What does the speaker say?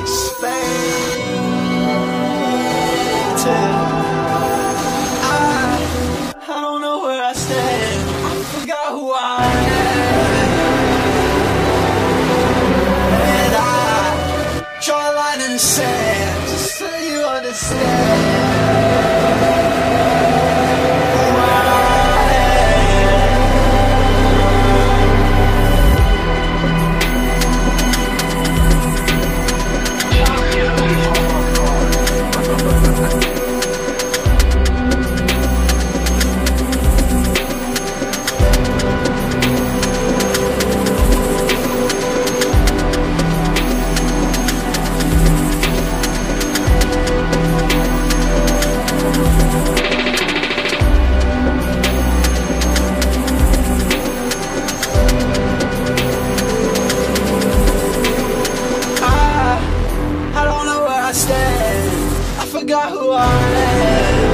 expected. I, don't know where I stand. Forgot who I am. And I draw a line in the sand, just so you understand. got who I am.